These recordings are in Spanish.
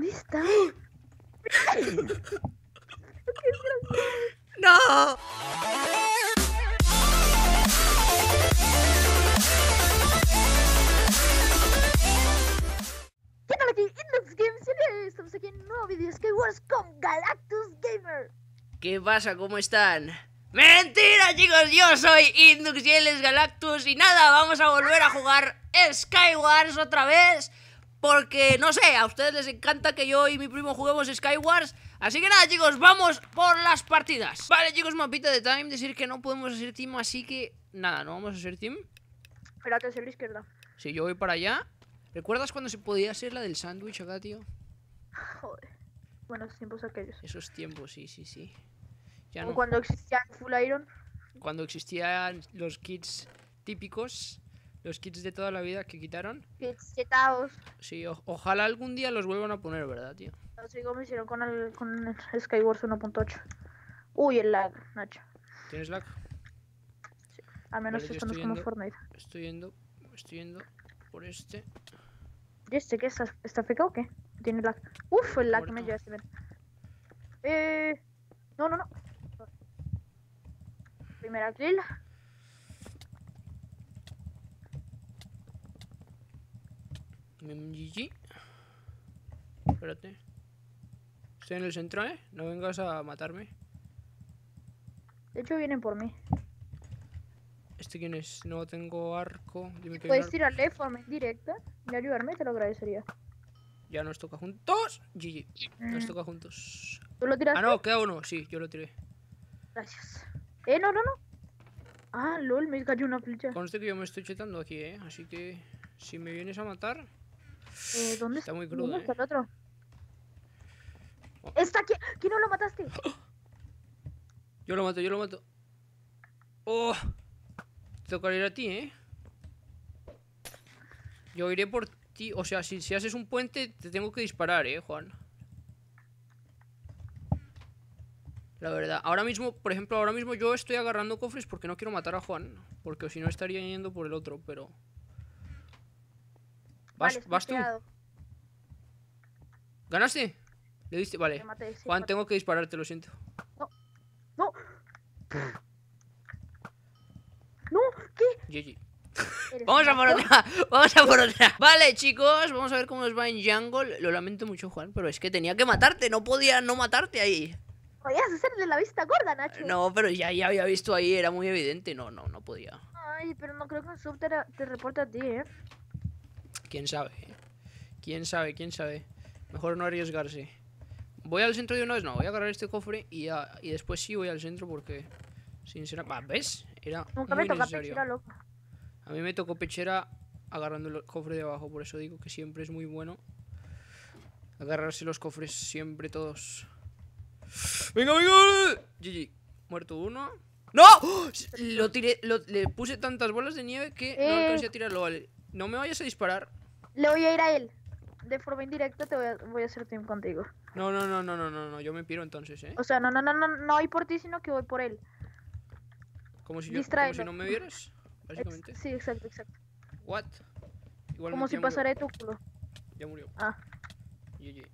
¿Dónde está? ¡No! ¿Qué tal aquí? Index Games estamos aquí en un nuevo video de Skywars con Galactus Gamer. ¿Qué pasa? ¿Cómo están? ¡Mentira, chicos! Yo soy Indux y él es Galactus y nada, vamos a volver a jugar Skywars otra vez porque, no sé, a ustedes les encanta que yo y mi primo juguemos Skywars. Así que nada, chicos, vamos por las partidas. Vale, chicos, mapita de time, decir que no podemos hacer team, así que... Nada, no vamos a hacer team Espérate, hacia la izquierda. Sí, yo voy para allá. ¿Recuerdas cuando se podía hacer la del sándwich acá, tío? Joder. Buenos tiempos aquellos. Esos tiempos, sí, sí, sí. Ya O no. cuando existía Full Iron. Cuando existían los kits típicos Los kits de toda la vida que quitaron Kits chetados Sí, o- ojalá algún día los vuelvan a poner, ¿verdad, tío? Así como hicieron con el, con el Skywars 1.8 Uy, el lag, Nacho ¿Tienes lag? Al menos Vale, esto no es como. Fortnite Estoy yendo, estoy yendo por este ¿Y este qué está, está feca o qué? Tiene lag. Uf, el lag que me Muerto. lleva este ven. Eh. No, no, no. Primera kill. MGG Espérate Estoy en el centro, ¿eh? No vengas a matarme De hecho, vienen por mí. ¿Este quién es? No tengo arco Dime que Puedes tirarle de forma indirecta y ayudarme, te lo agradecería. Ya nos toca juntos GG Nos Mm, toca juntos ¿Tú lo tiraste? Ah, no, queda uno Sí, yo lo tiré Gracias. Eh, no, no, no. Ah, lol, me cayó una flecha. Conste que yo me estoy chetando aquí, ¿eh? Así que si me vienes a matar Eh, ¿dónde Está muy ¿Dónde crudo, está ¿eh? el otro? Oh. Está aquí. ¿Quién no lo mataste? Yo lo mato, yo lo mato ¡Oh! Te tocará ir a ti, ¿eh? Yo iré por ti O sea, si, si haces un puente Te tengo que disparar, ¿eh, Juan? La verdad Ahora mismo, por ejemplo, ahora mismo yo estoy agarrando cofres Porque no quiero matar a Juan Porque si no estaría yendo por el otro, pero... ¿Vas, Vale, vas tú? ¿Ganaste? ¿Le diste? Vale Te maté, sí, Juan, tengo que dispararte, lo siento No. No, ¿qué? GG Vamos a por otra, vamos a por otra Vale chicos, vamos a ver cómo nos va en Jungle Lo lamento mucho Juan, pero es que tenía que matarte No podía no matarte ahí Podías hacerle la vista gorda, Nacho. No, pero ya, ya había visto ahí, era muy evidente No, no, no podía Ay, pero no creo que un sub te, te reporte a ti, ¿eh? Quién sabe? Quién sabe, quién sabe Mejor no arriesgarse Voy al centro de una vez, no, voy a agarrar este cofre Y, ya- y después sí voy al centro porque Sinceramente, ¿ves? Era Nunca muy me toca necesario pechera, loco. A mí me tocó pechera agarrando el cofre de abajo, por eso digo que siempre es muy bueno agarrarse los cofres siempre todos. ¡Venga, venga! GG. Muerto uno. ¡No! ¡Oh! Lo tiré, lo- le puse tantas bolas de nieve que no Eh. alcancé a tirarlo, vale. No me vayas a disparar. Le voy a ir a él. De forma indirecta te voy a, voy a hacer team contigo. No, no, no, no, no, no, no, yo me piro entonces, ¿eh? O sea, no, no, no, no, no voy por ti, sino que voy por él. Como si, yo, como si no me vieras, Ex- básicamente. sí, exacto, exacto. What? Igual Como si pasara de tu culo. Ya murió. Ah, GG.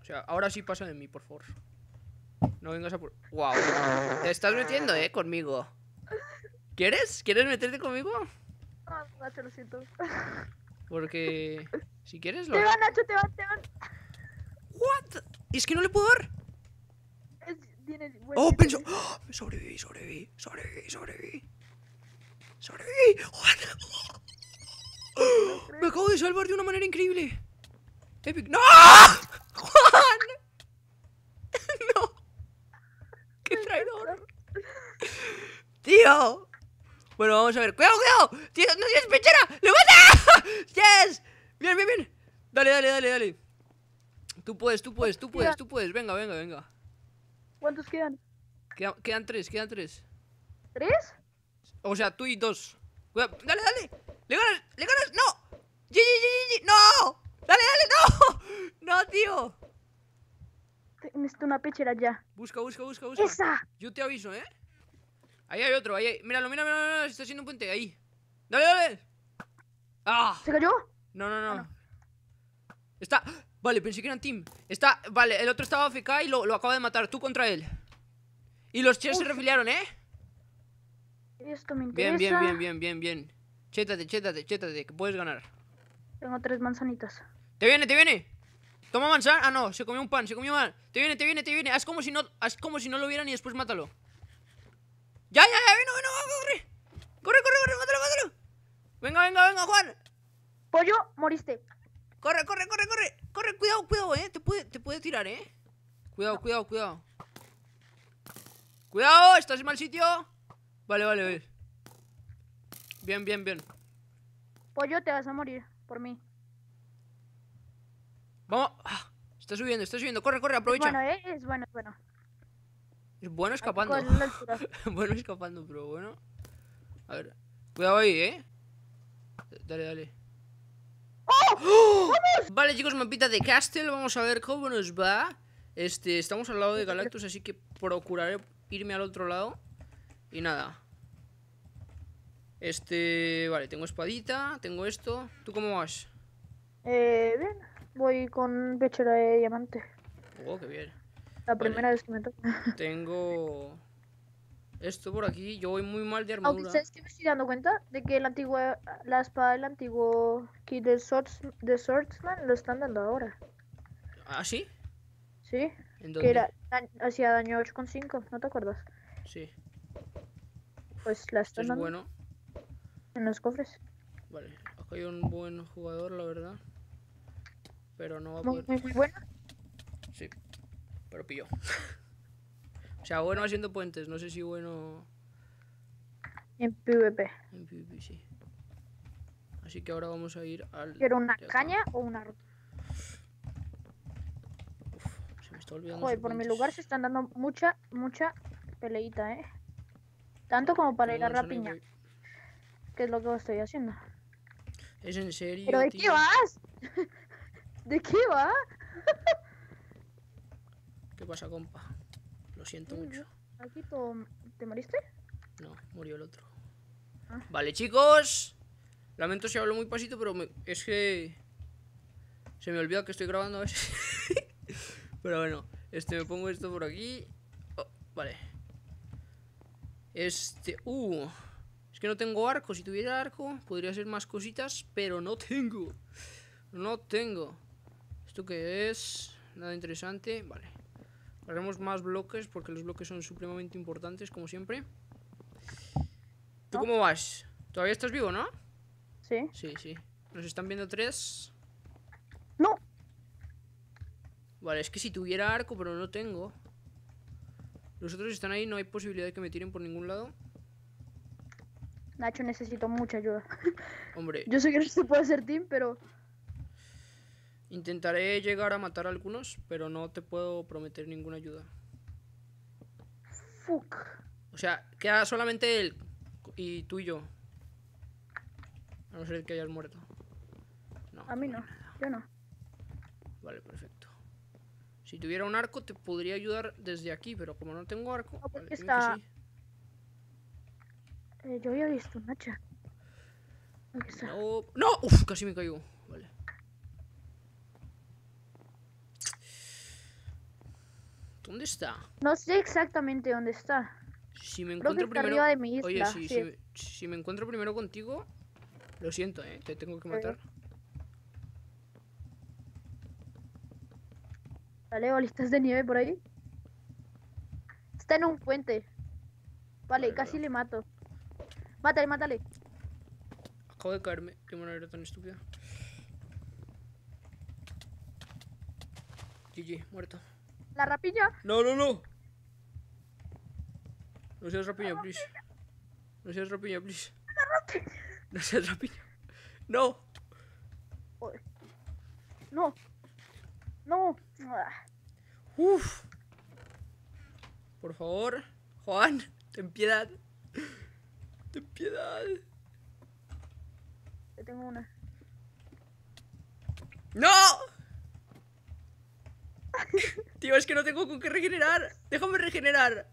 O sea, ahora sí pasa de mí, por favor. No vengas a por... ¡Wow! Te estás metiendo, eh, conmigo. ¿Quieres? ¿Quieres meterte conmigo? ah, Nacho, lo siento. Porque... Si quieres, lo... Te van, Nacho, te van, te van. ¿What? ¿Y es que no le puedo dar? Es- tienes- bueno, ¡Oh, pensó! ¡Oh! Sobreviví, sobreviví, sobreviví, sobreviví. ¡Sobreviví! ¡Juan! ¡Me acabo de salvar de una manera increíble! ¡Epic! ¡No! ¡Juan! ¡No! ¡Qué traidor! ¡Tío! Bueno, vamos a ver. ¡Cuidado, cuidado! ¡Tío, no tienes pechera! ¡Le mata! ¡Yes! Bien, bien, bien. Dale, dale, dale, dale. Tú puedes, tú puedes, tú puedes, tú puedes. Venga, venga, venga. ¿Cuántos quedan? Queda- quedan tres, quedan tres. ¿Tres? O sea, tú y dos. Cuidado, Dale, dale. ¡Le ganas! ¡Le ganas! ¡No! ¡Gi, gi, gi, gi! ¡No! ¡Dale, dale! ¡No! ¡No, tío! Necesito una pechera ya. Busca, busca, busca, busca. ¡Esa! Yo te aviso, ¿eh? Ahí hay otro, ahí hay. Míralo, míralo, míralo, míralo, se está haciendo un puente, ahí. Dale, dale. ¡Ah! ¿Se cayó? No, no, no. Ah, no. Está. Vale, pensé que eran team. Está, vale, el otro estaba AFK y lo, lo acabo de matar. Tú contra él. Y los chests se refiliaron, ¿eh? Esto me Bien, interesa. bien, bien, bien, bien, bien. Chétate, chétate, chétate, que puedes ganar. Tengo tres manzanitas. ¡Te viene, te viene! Toma manzana. Ah, no, se comió un pan, se comió mal. Te viene, te viene, te viene. Haz como si no, haz como si no lo vieran y después mátalo. ¡Ya, ya, ya! ¡Vino, vino! ¡Corre! ¡Corre, corre, corre! ¡Mátalo, mátalo! Venga, venga, venga, Juan. Pollo, moriste. Corre, corre, corre, corre. Corre, cuidado, cuidado, eh. Te puede, te puede tirar, eh. Cuidado, cuidado, cuidado. Cuidado, estás en mal sitio. Vale, vale, vale. Bien, bien, bien. Pollo, te vas a morir por mí. Vamos. Ah, está subiendo, está subiendo. Corre, corre, Es aprovecha. bueno, ¿eh? Es bueno, es bueno. Es bueno escapando. bueno escapando, pero bueno. A ver. Cuidado ahí, eh. Dale, dale. ¡Oh! Vale, chicos, mapita de Castle. Vamos a ver cómo nos va. Este, estamos al lado de Galactus, así que procuraré irme al otro lado. Y nada. Este, vale, tengo espadita, tengo esto. ¿Tú cómo vas? Eh, bien. Voy con pechera de diamante. Oh, qué bien. La Vale. primera vez que me toca. Tengo esto por aquí. Yo voy muy mal de Aunque armadura. sabes que me estoy dando cuenta de que el antiguo, la espada del antiguo kit de, Swords, de Swordsman lo están dando ahora. ¿Ah, sí? ¿Sí? ¿En dónde? Que era, hacía daño 8,5, ¿no te acuerdas? Sí, Pues la esto están es dando bueno. en los cofres. Vale, acá hay un buen jugador, la verdad. Pero no va a poder. muy, muy buena. Pero pilló. o sea, bueno haciendo puentes, no sé si bueno En PvP. en PvP, sí. Así que ahora vamos a ir al. ¿Quiero una caña o una Uf, se me está olvidando. Joder, por mi lugar se están dando mucha, mucha peleita, ¿eh? Tanto como para ir a y rapiña, voy- que es lo que estoy haciendo. Es en serio. ¿Pero de qué vas? ¿De qué va? ¿Qué pasa, compa? Lo siento Mm, mucho. Aquí. ¿Te moriste? No, murió el otro. Ah. Vale, chicos. Lamento si hablo muy pasito, pero me- es que. Se me olvida que estoy grabando a veces. pero bueno, este me pongo esto por aquí. Oh, vale. Este. Uh. Es que no tengo arco. Si tuviera arco, podría hacer más cositas, pero no tengo. No tengo. ¿Esto qué es? Nada interesante. Vale. Haremos más bloques porque los bloques son supremamente importantes, como siempre. ¿Tú cómo vas? ¿Todavía estás vivo, no? Sí. Sí, sí. Nos están viendo tres. ¡No! Vale, es que si tuviera arco, pero no tengo. Los otros están ahí, no hay posibilidad de que me tiren por ningún lado. Nacho, necesito mucha ayuda. Hombre, Yo sé que no se puede hacer team, pero... intentaré llegar a matar a algunos, pero no te puedo prometer ninguna ayuda. Fuck. O sea, queda solamente él y tú y yo. A no ser que hayas muerto. No. A mí no. Yo no. Vale, perfecto. Si tuviera un arco te podría ayudar desde aquí, pero como no tengo arco... No, vale, está- sí. Eh, yo había visto un hacha. No, no, uf, casi me caigo. Vale. ¿Dónde está? No sé exactamente dónde está. Si me Creo que encuentro primero. arriba de mi Oye, si, sí. si, me, si me encuentro primero contigo, lo siento, eh. Te tengo que matar. Dale, bolitas de nieve por ahí. Está en un puente. Vale, Vale, casi vale. le mato. Mátale, mátale. Acabo de caerme. Qué manera tan estúpida. GG, muerto. La rapiña. No, no, no. No seas rapiña, please. No seas rapiña, please. No seas rapiña. No. No. No. Uf. Por favor, Juan, ten piedad. Ten piedad. Yo tengo una. ¡No! Tío, es que no tengo con qué regenerar. Déjame regenerar.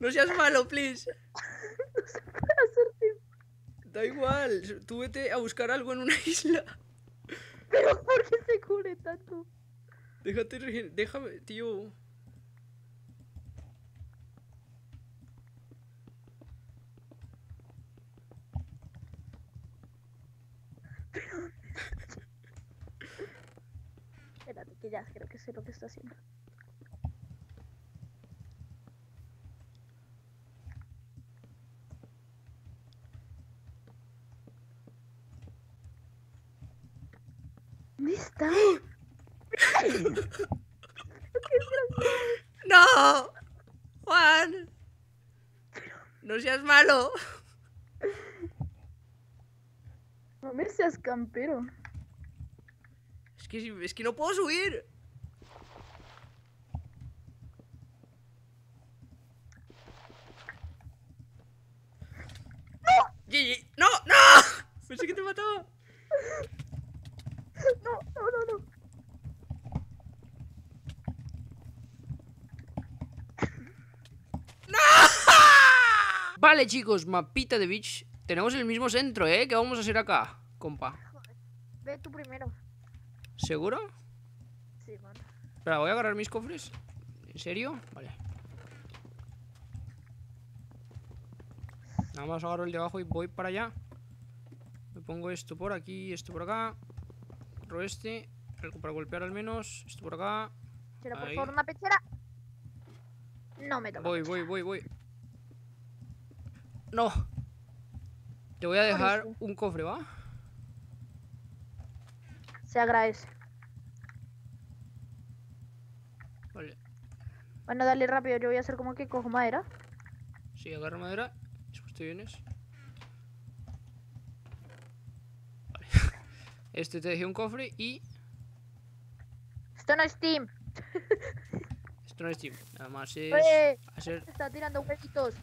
No seas malo, please. Da igual. Tú vete a buscar algo en una isla. Pero ¿por qué se cubre tanto? Déjate, regen- déjame, tío. Que ya creo que sé lo que está haciendo. ¿Dónde está? ¡No! ¡Juan! ¡No seas malo! No me seas campero. Es que, si- es que no puedo subir. Gigi, ¡No! ¡No! Pensé que te mataba. No, no, no, no. Vale, chicos, mapita de beach. Tenemos el mismo centro, ¿eh? ¿Qué vamos a hacer acá, compa? Ve tú primero. ¿Seguro? Sí, mano. Espera, voy a agarrar mis cofres. ¿En serio? Vale. Nada más agarro el de abajo y voy para allá. Me pongo esto por aquí, esto por acá. Agarro este. Algo para golpear al menos. Esto por acá. Pechera, por favor, una pechera. No me toca. Voy, voy, voy, voy. No. Te voy a dejar un cofre, ¿va? Se agradece. Vale. Bueno, dale rápido. Yo voy a hacer como que cojo madera. Sí, agarra madera. Después te vienes. Vale. Este te dejé un cofre y Esto no es Team. esto no es team. Nada más es Oye, hacer. me está tirando huevitos.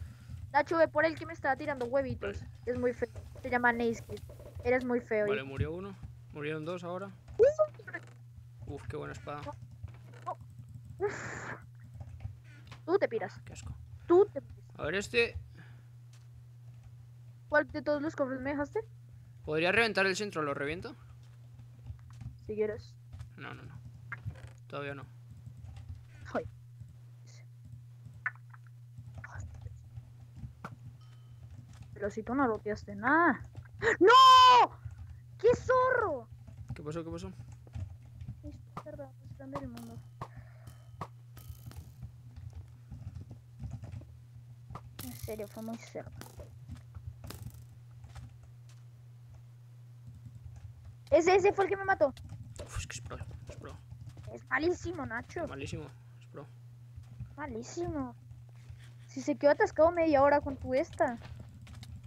Nacho, ve por él que me está tirando huevitos. Es muy feo. Se llama Neiskid. Eres muy feo. Vale, murió uno. Murieron dos ahora. Uf, qué buena espada. Tú te piras. Qué asco. Tú te piras. A ver, este. ¿Cuál de todos los cofres me dejaste? ¿Podría reventar el centro? ¿Lo reviento? Si quieres. No, no, no. Todavía no. Pero si tú no roteaste nada. ¡No! ¡Qué zorro! ¿Qué pasó? ¿Qué pasó? Grande del mundo. En serio, fue muy cerca. Ese, ese fue el que me mató. Uf, es que es pro. Es pro. Es malísimo, Nacho. Malísimo. Es pro. Malísimo. Si se quedó atascado media hora con tu esta.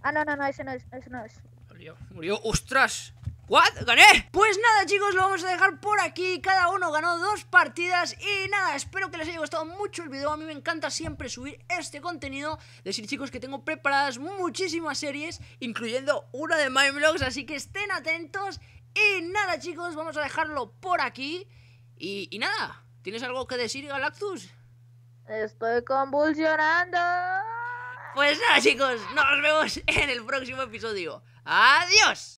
Ah, no, no, no, ese no es, ese no es. Murió. Murió. ¡Ostras! ¿What? ¡Gané! Pues nada, chicos, lo vamos a dejar por aquí. Cada uno ganó dos partidas. Y nada, espero que les haya gustado mucho el video. A mí me encanta siempre subir este contenido. Decir, chicos, que tengo preparadas muchísimas series, incluyendo una de My Vlogs. Así que estén atentos. Y nada, chicos, vamos a dejarlo por aquí. Y, y nada, ¿tienes algo que decir, Galactus? Estoy convulsionando. Pues nada, chicos, nos vemos en el próximo episodio. ¡Adiós!